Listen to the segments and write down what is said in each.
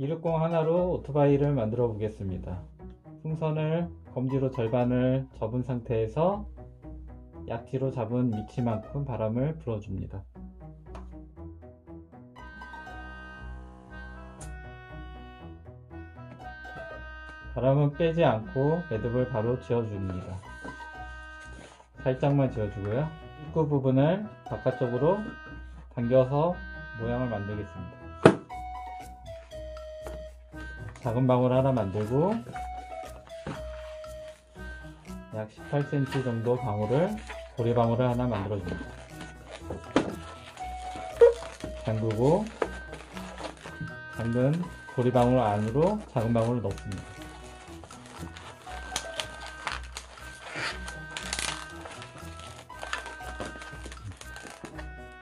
이륙공 하나로 오토바이를 만들어 보겠습니다. 풍선을 검지로 절반을 접은 상태에서 약지로 잡은 위치만큼 바람을 불어줍니다. 바람은 빼지 않고 매듭을 바로 지어줍니다. 살짝만 지어주고요. 입구 부분을 바깥쪽으로 당겨서 모양을 만들겠습니다. 작은 방울 하나 만들고 약 18cm 정도 방울을 고리 방울을 하나 만들어줍니다. 잠그고 잠근 고리 방울 안으로 작은 방울을 넣습니다.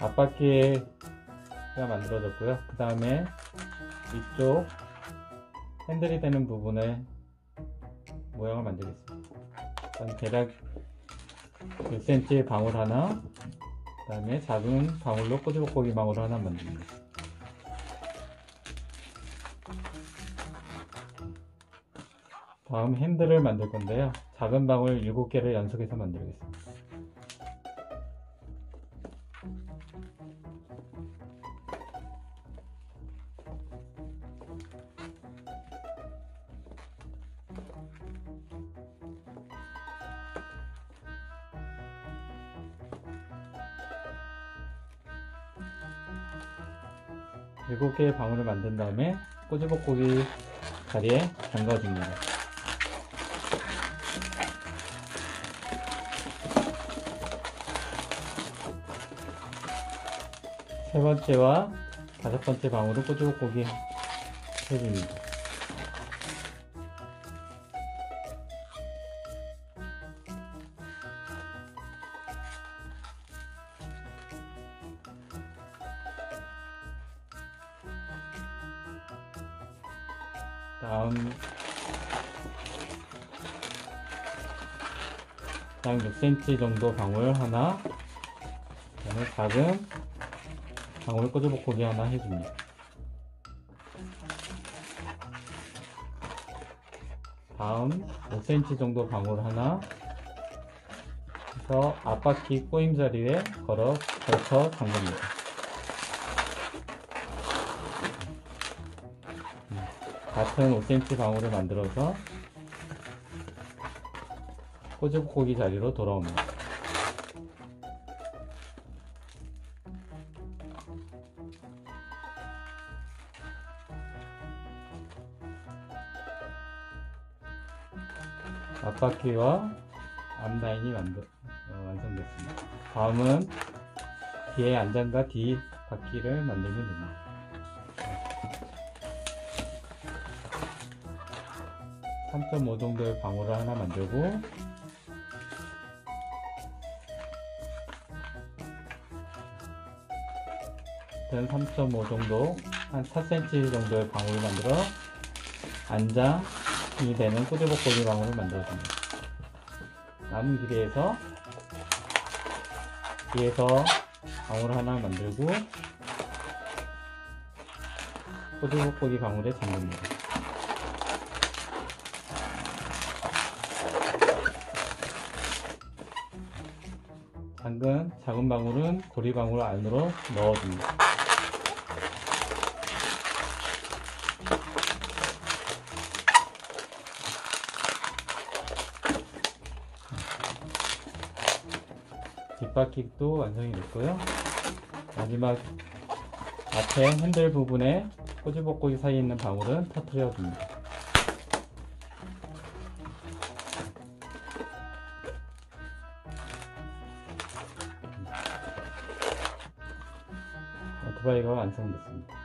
앞바퀴가 만들어졌고요. 그 다음에 이쪽 핸들이 되는 부분에 모양을 만들겠습니다. 일단 대략 1cm 방울 하나, 그 다음에 작은 방울로 꼬지볶고기 방울 하나 만듭니다. 다음 핸들을 만들 건데요. 작은 방울 7개를 연속해서 만들겠습니다. 일곱 개의 방울을 만든 다음에 꼬지볶고기 자리에 담가줍니다. 세 번째와 다섯 번째 방울을 꼬지볶고기 해줍니다. 다음. 약 6cm 정도 방울 하나. 그다음에 작은 방울 꼬지볶고기 하나 해줍니다. 다음 5cm 정도 방울 하나. 해서 앞바퀴 꼬임 자리에 걸어 걸쳐 잠깁니다 같은 5cm 방울을 만들어서 꼬집고기 자리로 돌아옵니다. 앞바퀴와 앞라인이 만들, 어, 완성됐습니다. 다음은 뒤에 안장과 뒤 바퀴를 만들면 됩니다. 3.5 정도의 방울을 하나 만들고 는3.5 정도 한 4cm 정도의 방울을 만들어 안장이 되는 꾸지복고기 방울을 만들어줍니다. 남은 길이에서 뒤에서 방울 하나 만들고 꾸지복고기 방울에 잠깁니다. 당근 작은 방울은 고리 방울 안으로 넣어줍니다. 뒷바퀴도 완성이 됐고요. 마지막 앞에 핸들 부분에 꼬지볶고기 사이에 있는 방울은 터트려 줍니다. 오토바이가 완성됐습니다.